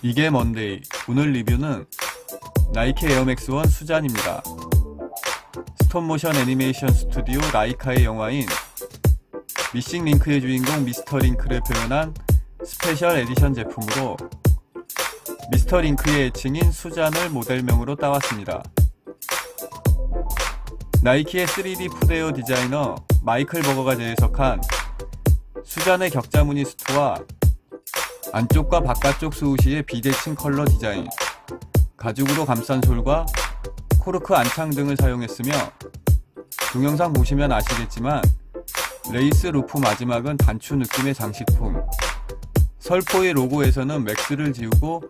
이게 먼데이 오늘 리뷰는 나이키 에어맥스 1 수잔입니다. 스톱모션 애니메이션 스튜디오 라이카의 영화인 미싱 링크의 주인공 미스터 링크를 표현한 special edition 제품으로 미스터 링크의 애칭인 수잔을 모델명으로 따왔습니다. 나이키의 3D footwear 디자이너 마이클 버거가 재해석한 수잔의 격자 무늬 슈트와 안쪽과 바깥쪽 swoosh의 비대칭 컬러 디자인, 가죽으로 감싼 sole과 코르크 안창 등을 사용했으며 동영상 보시면 아시겠지만 lace loop 마지막은 단추 느낌의 장식품, 설포의 로고에서는 맥스를 지우고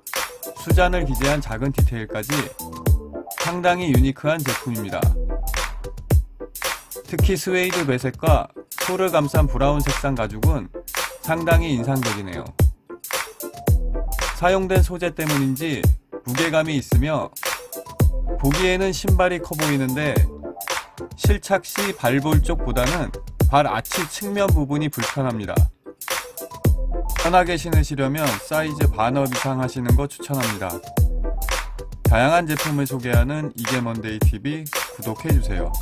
수잔을 기재한 작은 디테일까지 상당히 unique한 제품입니다. 특히 스웨이드 배색과 sole을 감싼 브라운 색상 가죽은 상당히 인상적이네요. 사용된 소재 때문인지 무게감이 있으며 보기에는 신발이 커 보이는데 실착 시 발볼 쪽보다는 발 아치 측면 부분이 불편합니다. 편하게 신으시려면 사이즈 반 up 이상 하시는 거 추천합니다. 다양한 제품을 소개하는 이게 먼데이 TV 구독해주세요.